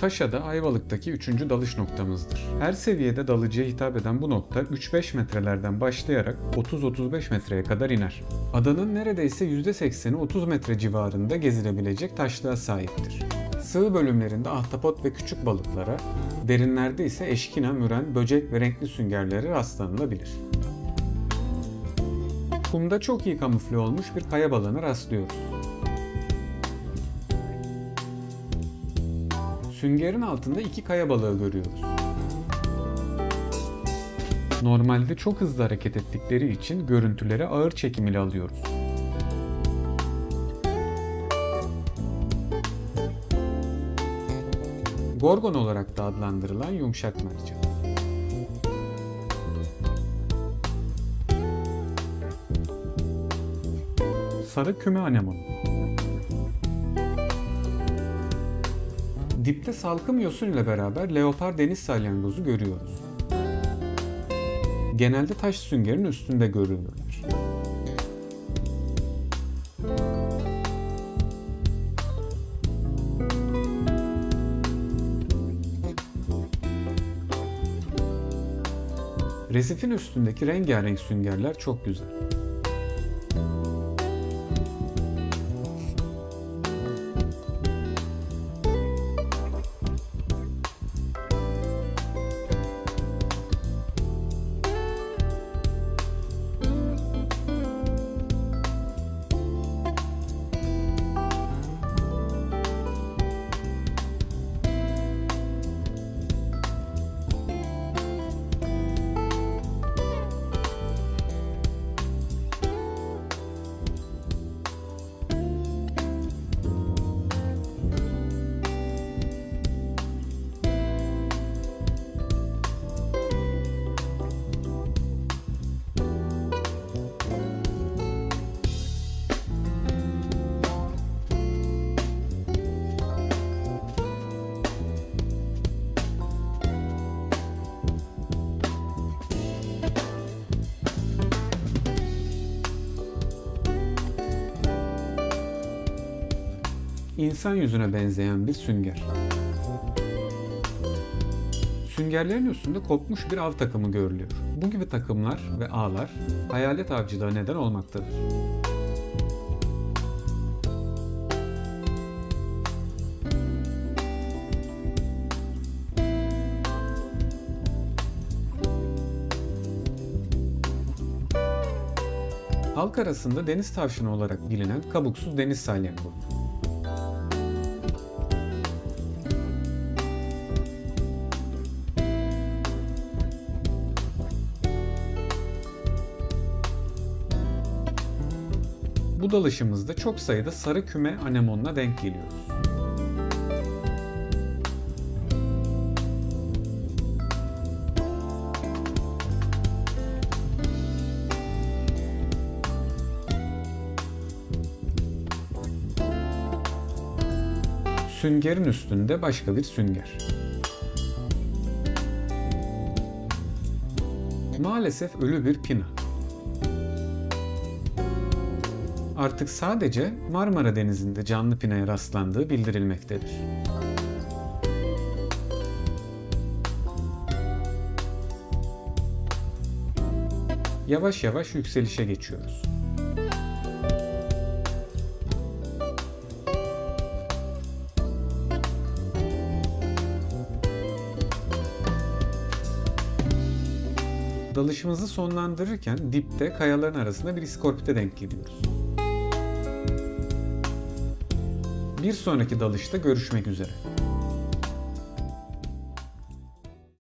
Taşa da Ayvalık'taki 3. dalış noktamızdır. Her seviyede dalıcıya hitap eden bu nokta 3-5 metrelerden başlayarak 30-35 metreye kadar iner. Adanın neredeyse %80'i 30 metre civarında gezilebilecek taşlığa sahiptir. Sığ bölümlerinde ahtapot ve küçük balıklara, derinlerde ise eşkina, müren, böcek ve renkli süngerlere rastlanılabilir. Kumda çok iyi kamufle olmuş bir kaya balığına rastlıyoruz. Süngerin altında iki kaya balığı görüyoruz. Normalde çok hızlı hareket ettikleri için görüntüleri ağır çekim ile alıyoruz. Gorgon olarak da adlandırılan yumuşak mercan. Sarı küme anemonu. Dipte salkım yosun ile beraber leopar deniz salyangozu görüyoruz. Genelde taş süngerin üstünde görülürler. Resifin üstündeki rengarenk süngerler çok güzel. İnsan yüzüne benzeyen bir sünger. Süngerlerin üstünde kopmuş bir av takımı görülüyor. Bu gibi takımlar ve ağlar hayalet avcılığa neden olmaktadır. Halk arasında deniz tavşanı olarak bilinen kabuksuz deniz Bu dalışımızda çok sayıda sarı küme anemonuna denk geliyoruz. Süngerin üstünde başka bir sünger. Maalesef ölü bir pina. Artık sadece Marmara Denizi'nde canlı pinaya rastlandığı bildirilmektedir. Yavaş yavaş yükselişe geçiyoruz. Dalışımızı sonlandırırken dipte kayaların arasında bir iskorpite denk geliyoruz. Bir sonraki dalışta görüşmek üzere.